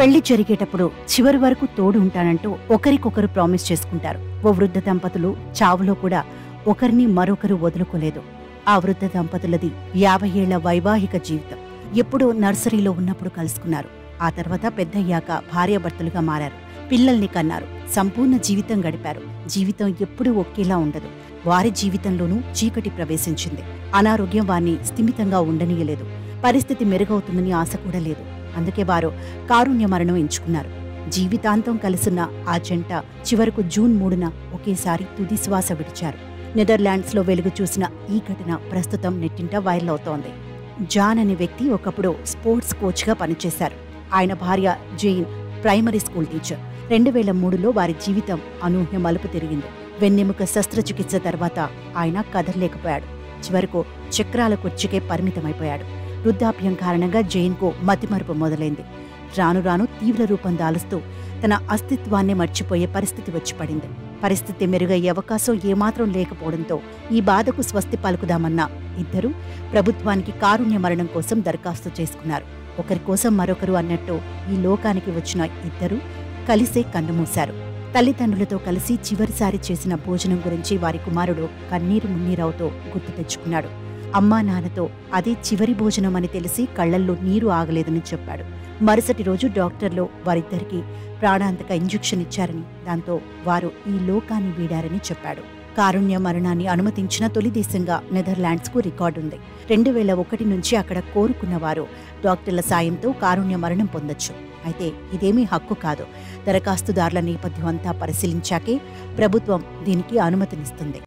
పెళ్ళి జరిగేటప్పుడు చివరి వరకు తోడు ఉంటానంటూ ఒకరికొకరు ప్రామిస్ చేసుకుంటారు. ఓ వృద్ధ దంపతులు చావులో కూడా ఒకరిని మరొకరు వదులుకోలేదు. ఆ వృద్ధ దంపతులది యాభై ఏళ్ళ వైవాహిక జీవితం. ఎప్పుడో నర్సరీలో ఉన్నప్పుడు కలుసుకున్నారు. ఆ తర్వాత పెద్దయ్యాక భార్యాభర్తలుగా మారారు. పిల్లల్ని కన్నారు. సంపూర్ణ జీవితం గడిపారు. జీవితం ఎప్పుడూ ఒకేలా ఉండదు. వారి జీవితంలోనూ చీకటి ప్రవేశించింది. అనారోగ్యం వారిని స్థిమితంగా ఉండనీయలేదు. పరిస్థితి మెరుగవుతుందని ఆశ కూడా లేదు. అందుకే వారు కారుణ్య మరణం ఎంచుకున్నారు. జీవితాంతం కలిసిన ఆ జంట చివరకు జూన్ మూడున ఒకేసారి తుది శ్వాస విడిచారు. నెదర్లాండ్స్లో వెలుగు చూసిన ఈ ఘటన ప్రస్తుతం నెట్టింట వైరల్ అవుతోంది జాన్ అనే వ్యక్తి ఒకప్పుడు స్పోర్ట్స్ కోచ్గా పనిచేశారు. ఆయన భార్య జెయిన్ ప్రైమరీ స్కూల్ టీచర్. రెండు వేల మూడులో వారి జీవితం అనూహ్య మలుపు తిరిగింది. వెన్నెముక శస్త్రచికిత్స తర్వాత ఆయన కదలలేకపోయాడు. చివరకు చక్రాల కుర్చీకే పరిమితమైపోయాడు. వృద్ధాప్యం కారణంగా జైన్కు మతిమరుపు మొదలైంది. రాను రాను తీవ్ర రూపం దాలుస్తూ తన అస్తిత్వాన్ని మర్చిపోయే పరిస్థితి వచ్చి పడింది. పరిస్థితి మెరుగయ్యే అవకాశం ఏమాత్రం లేకపోవడంతో ఈ బాధకు స్వస్తి పలుకుదామన్న ఇద్దరు ప్రభుత్వానికి కారుణ్య మరణం కోసం దరఖాస్తు చేసుకున్నారు. ఒకరి కోసం మరొకరు అన్నట్టు ఈ లోకానికి వచ్చిన ఇద్దరు కలిసే కన్నుమూశారు. తల్లిదండ్రులతో కలిసి చివరిసారి చేసిన భోజనం గురించి వారి కుమారుడు కన్నీరు మున్నీరావుతో గుర్తు తెచ్చుకున్నాడు. అమ్మా నాన్నతో అదే చివరి భోజనం అని తెలిసి కళ్ళల్లో నీరు ఆగలేదని చెప్పాడు. మరుసటి రోజు డాక్టర్లు వారిద్దరికీ ప్రాణాంతక ఇంజెక్షన్ ఇచ్చారని దాంతో వారు ఈ లోకాన్ని వీడారని చెప్పాడు. కారుణ్య మరణాన్ని అనుమతించిన తొలి దేశంగా నెదర్లాండ్స్కు రికార్డుంది. రెండు వేల ఒకటి నుంచి అక్కడ కోరుకున్న వారు డాక్టర్ల సాయంతో కారుణ్య మరణం పొందొచ్చు. అయితే ఇదేమీ హక్కు కాదు. దరఖాస్తుదారుల నేపథ్యం అంతా పరిశీలించాకే ప్రభుత్వం దీనికి అనుమతినిస్తుంది.